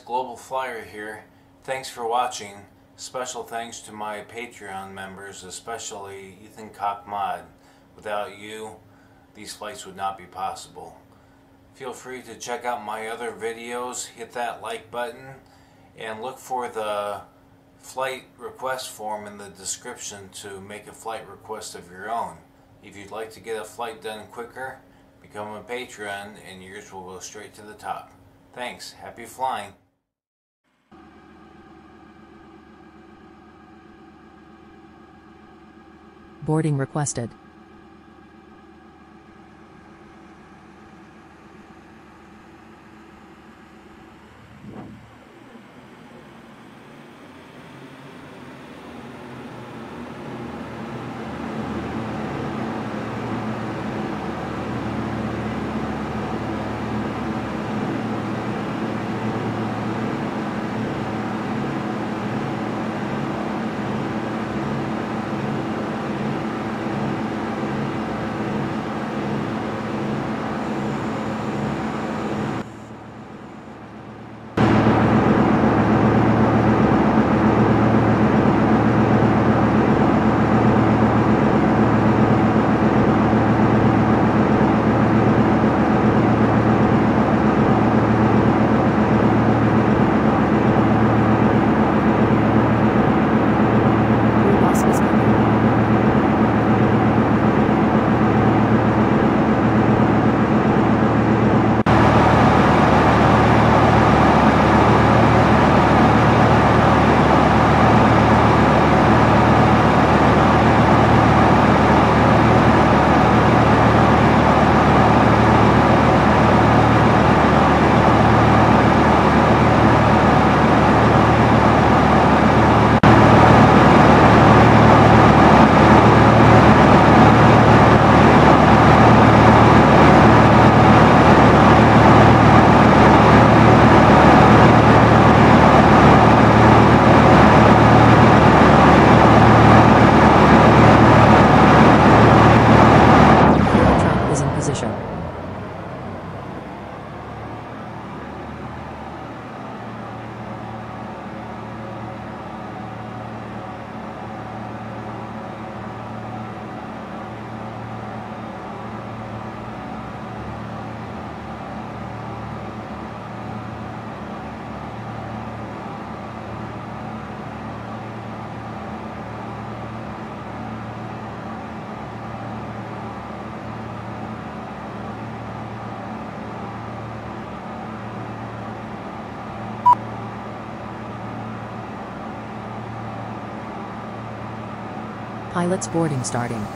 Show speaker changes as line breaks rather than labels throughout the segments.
Global Flier here. Thanks for watching. Special thanks to my Patreon members, especially Ethan Khakmahd. Without you, these flights would not be possible. Feel free to check out my other videos, hit that like button, and look for the flight request form in the description to make a flight request of your own. If you'd like to get a flight done quicker, become a patron and yours will go straight to the top. Thanks. Happy flying.
Boarding requested. Pilots boarding starting.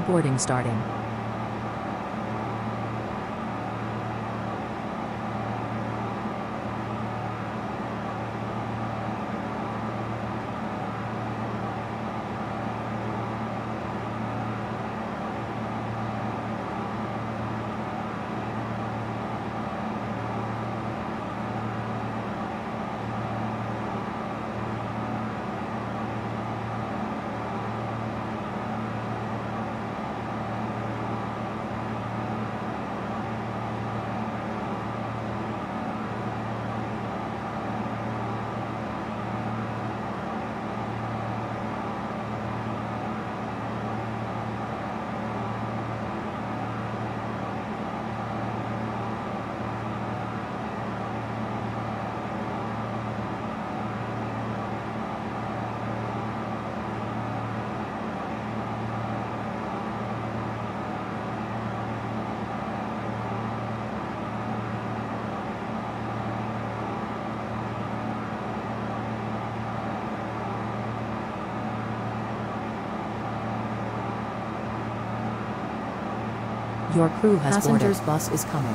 Boarding starting. Your crew has
Passengers
boarded.
bus is coming.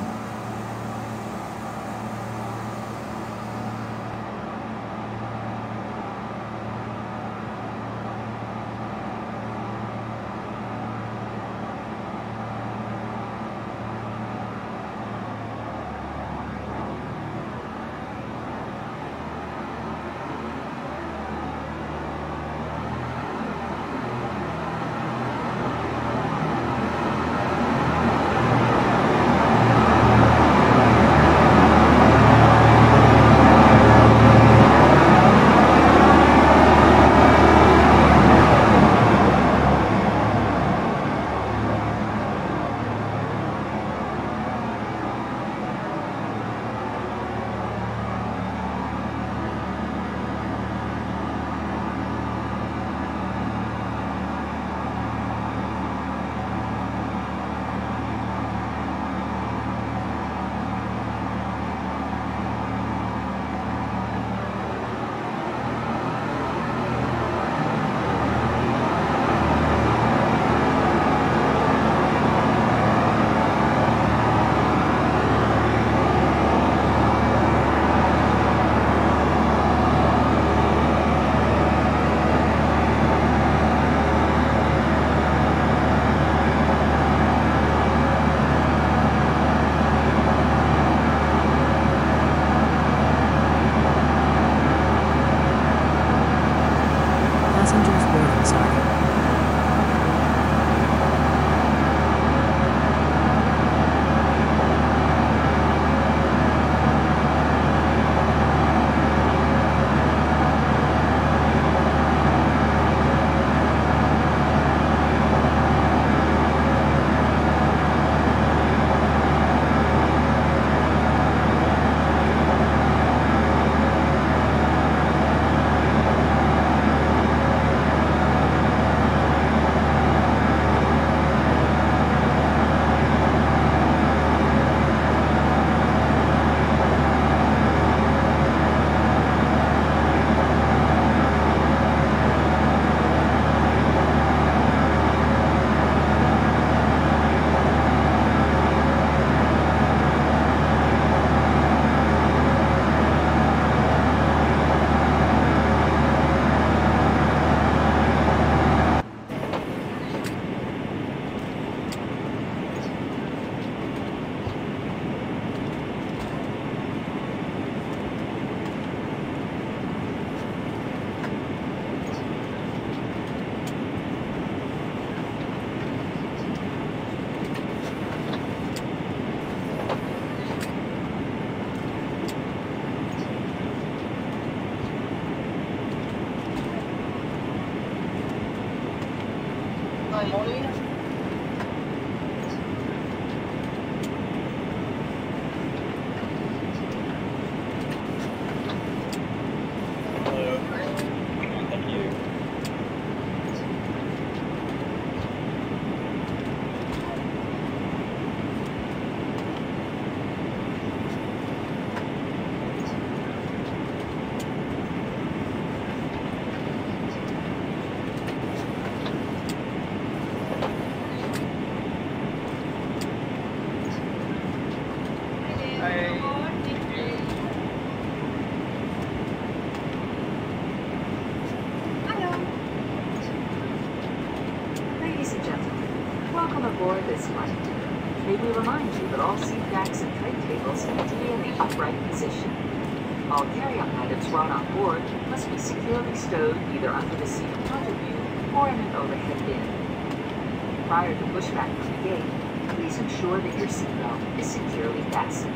Prior to pushback from the gate, please ensure that your seatbelt is securely fastened.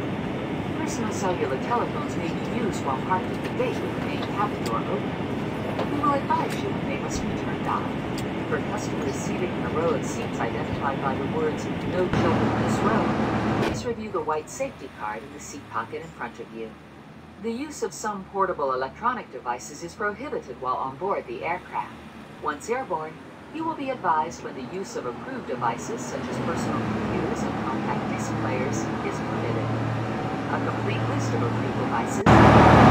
Personal cellular telephones may be used while parked at the gate with the main cabin door open. We will advise you when they must be turned on. For customers seated in a row of seats identified by the words No Children in This Row, please review the white safety card in the seat pocket in front of you. The use of some portable electronic devices is prohibited while on board the aircraft. Once airborne, you will be advised when the use of approved devices such as personal computers and compact disc players is permitted. A complete list of approved devices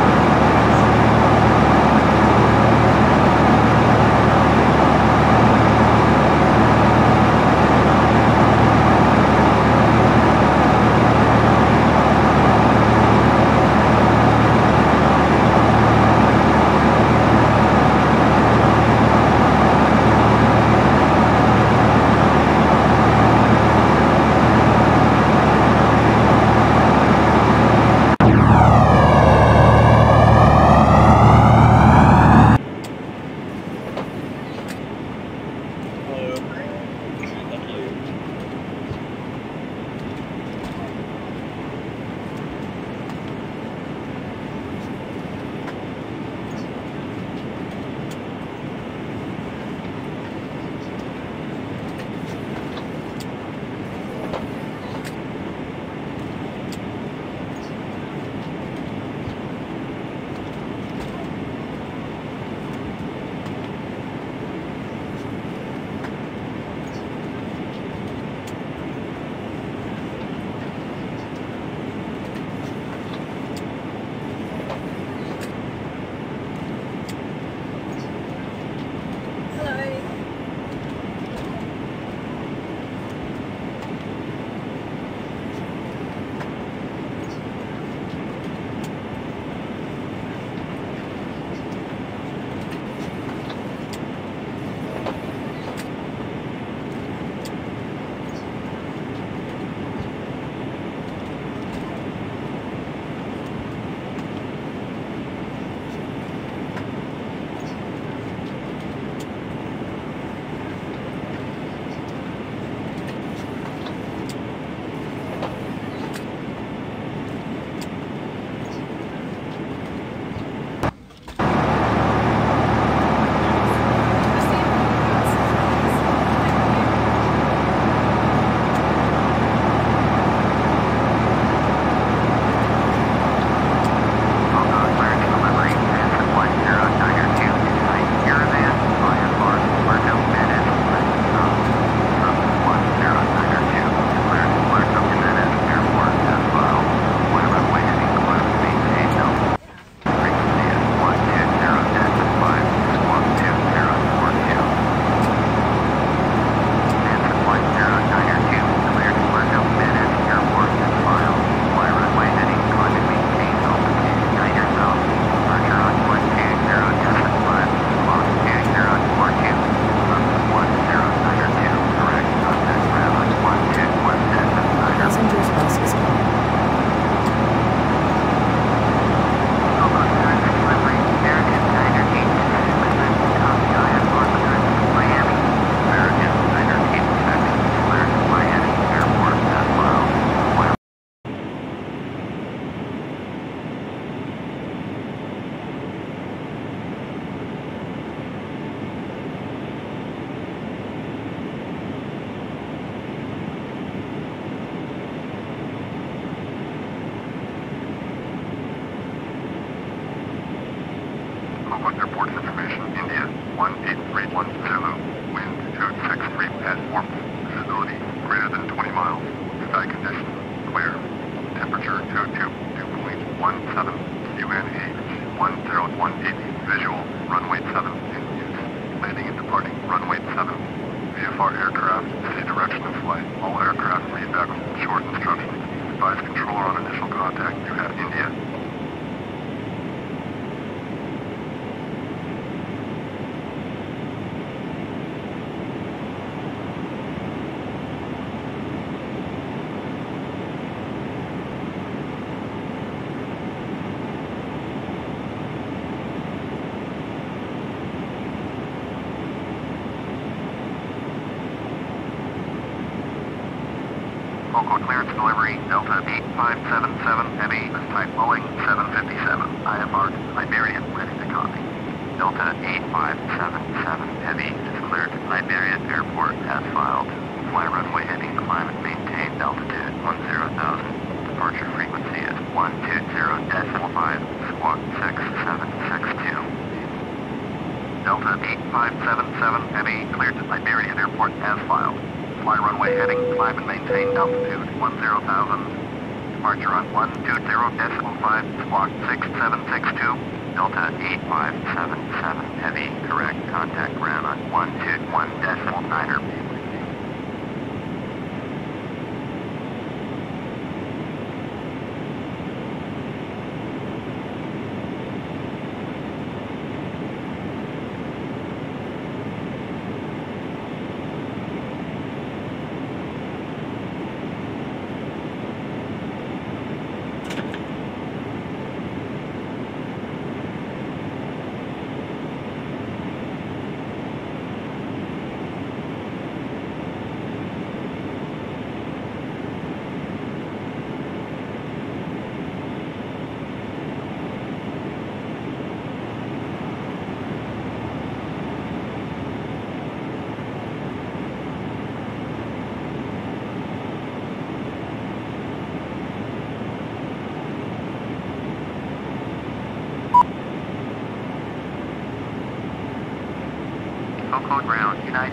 Local clearance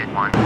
Rocket 1.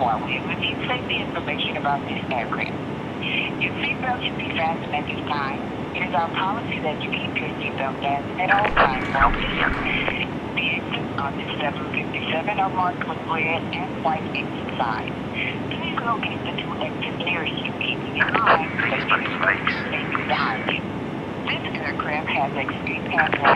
for
you you take the information about this aircraft. Your seatbelt should be fastened at this time. It is our policy that you keep your seatbelt fastened at all times while here. The exits on the 757 are marked with red and white exit signs. Please locate the two exits near you, keeping in mind that you are This aircraft has escape pathways.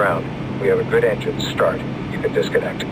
ground. We have a good engine start. You can disconnect.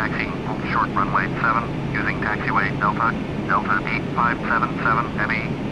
taxi, short runway 7, using taxiway Delta, Delta 8577 ME.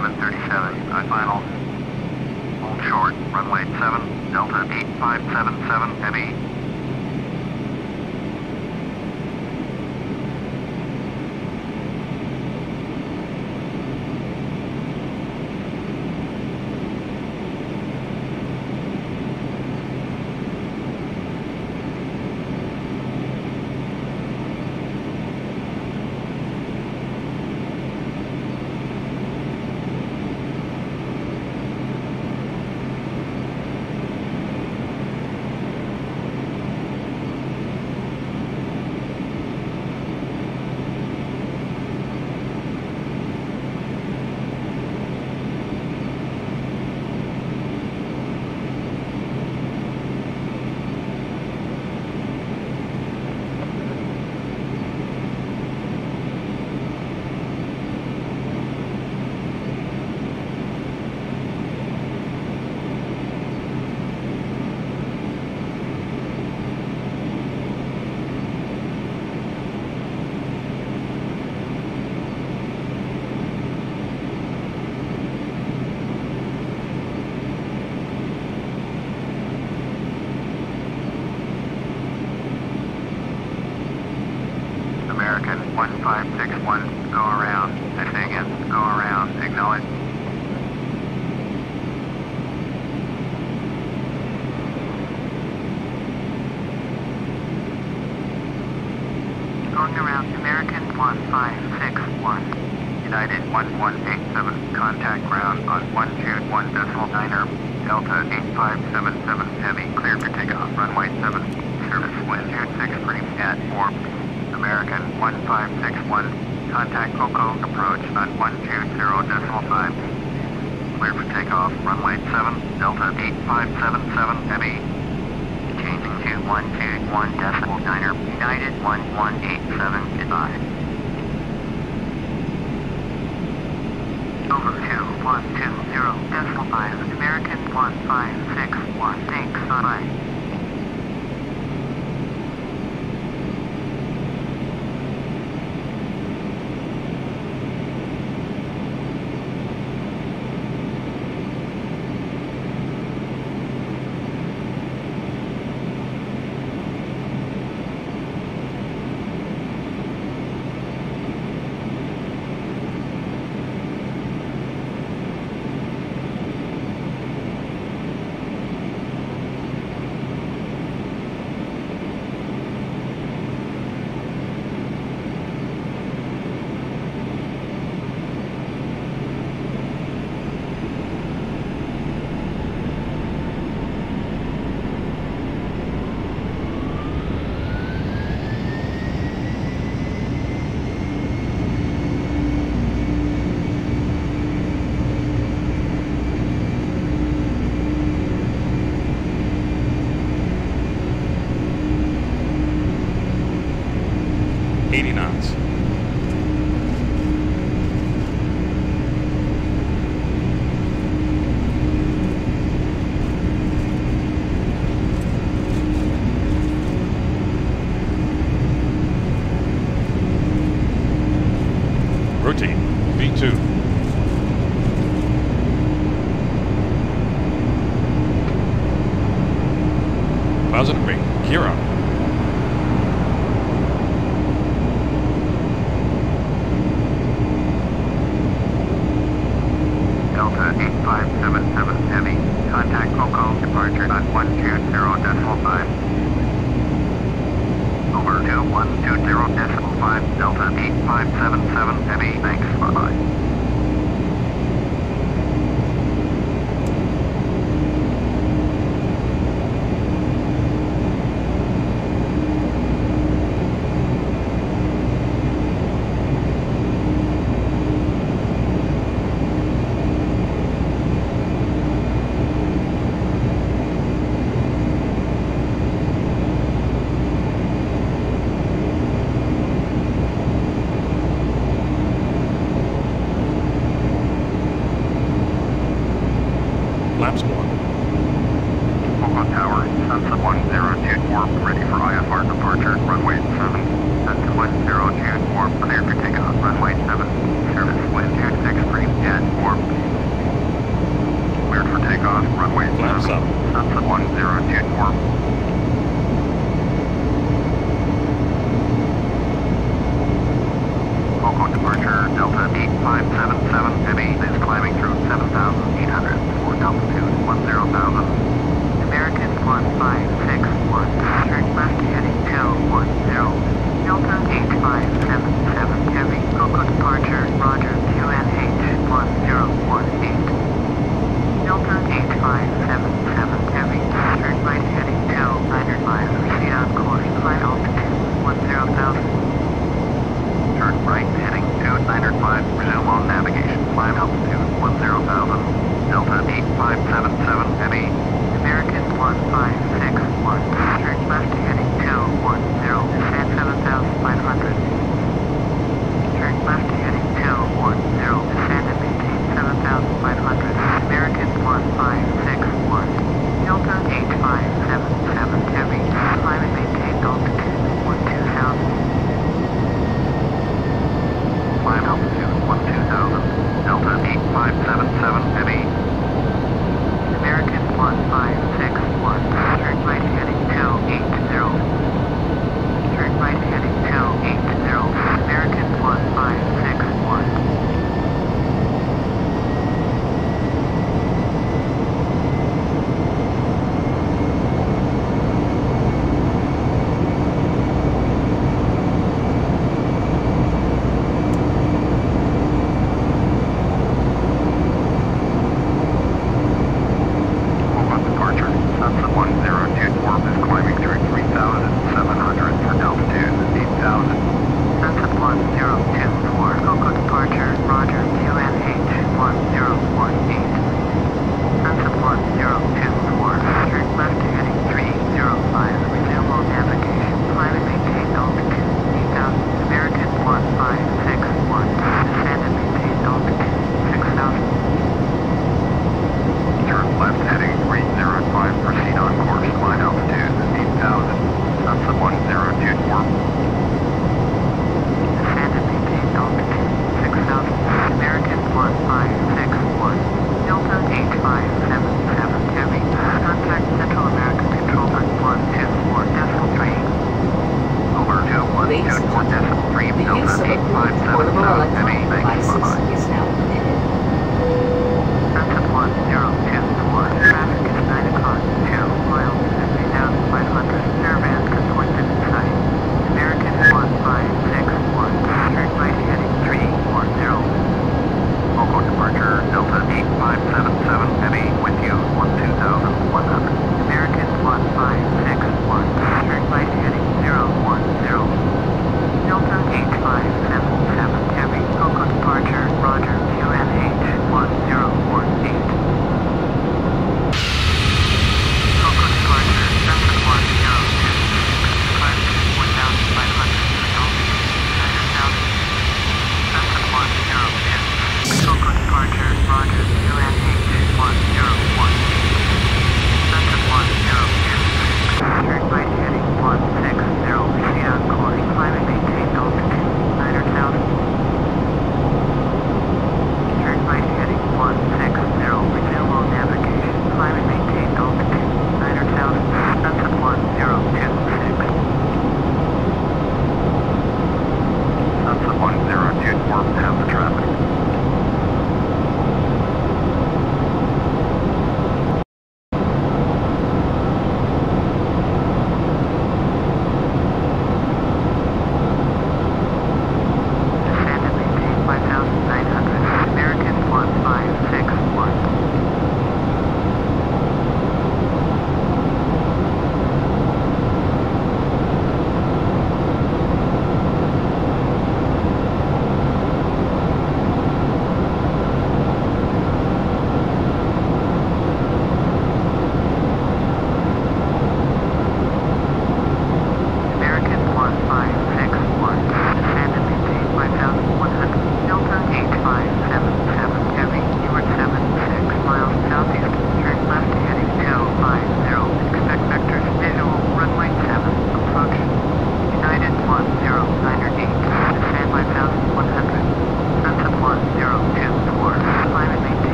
737, final. Hold short, runway 7, Delta 8577, heavy, over
2120 decimal 5, American
15616 bye.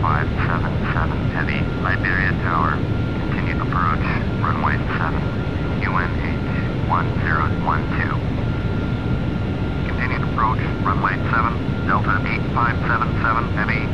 577 Heavy, Liberia Tower. Continued approach, runway 7, QNH 1012. Continued approach, runway 7, Delta 8577 Heavy,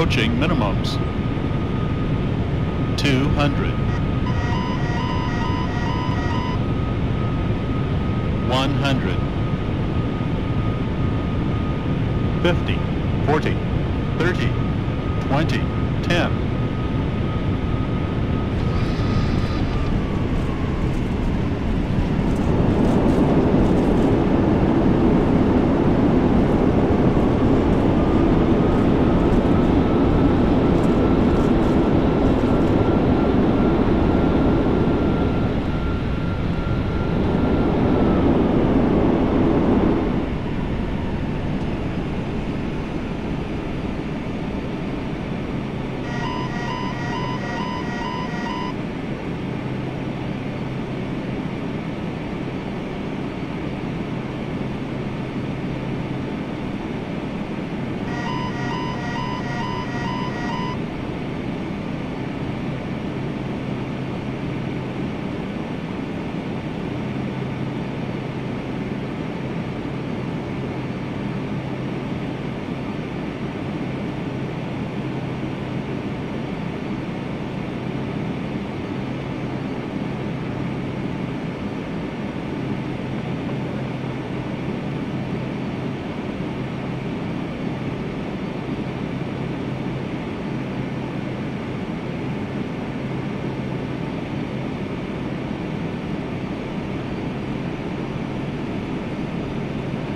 approaching minimums. 200. 100. 50, 40,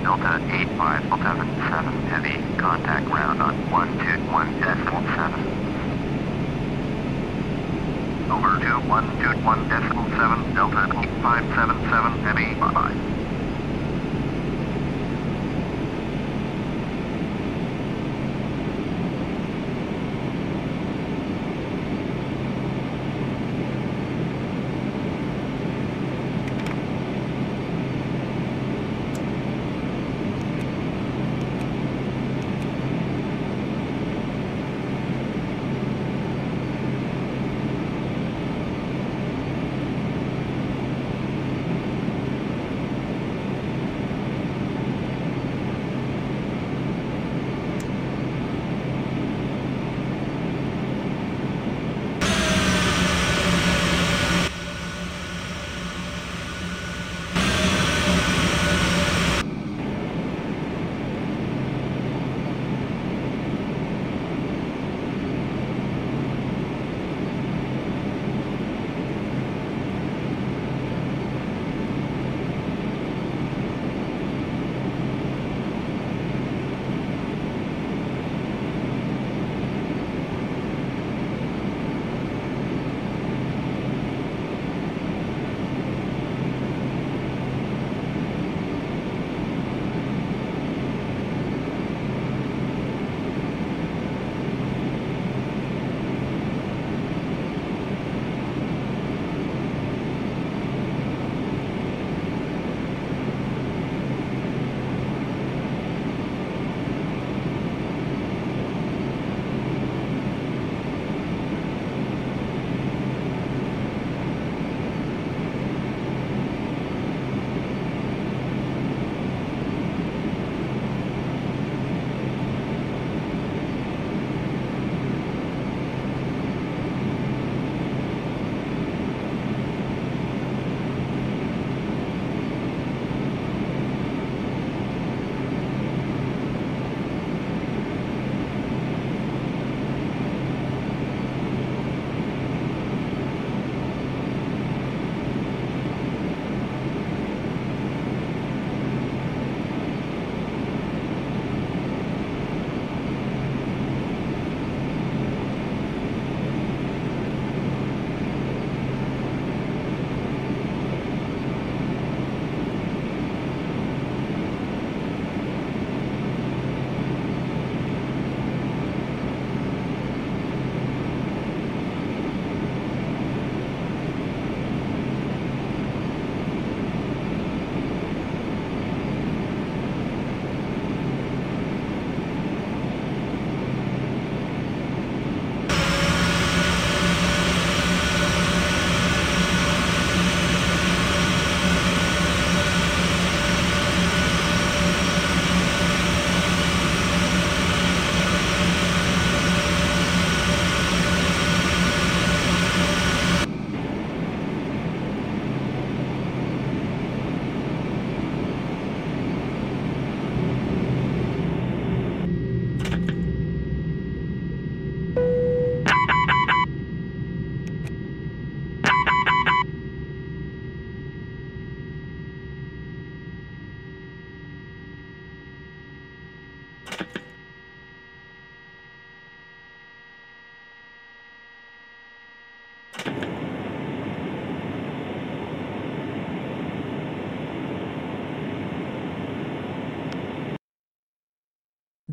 Delta 8577 Heavy, contact ground on 121.7. Over 2121.7, Delta 8577 Heavy, bye-bye.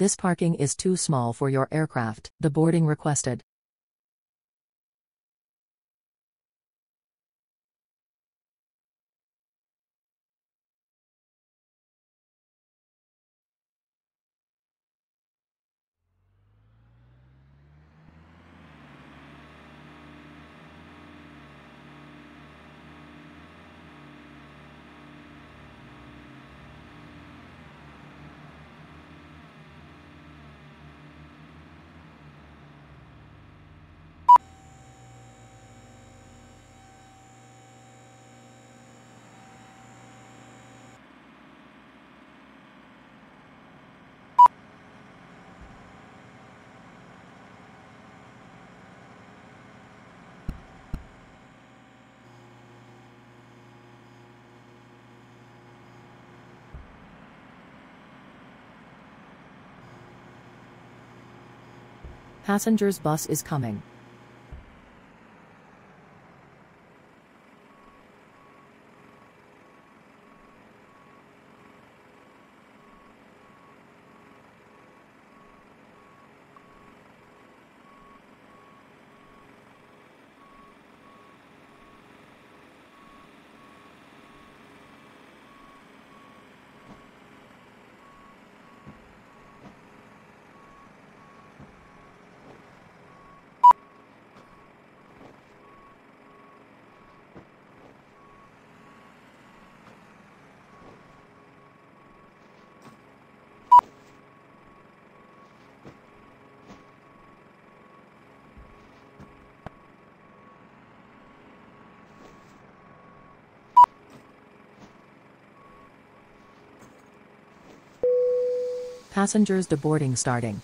This parking is too small for your aircraft. The boarding requested. Passengers bus is coming. Passengers deboarding starting.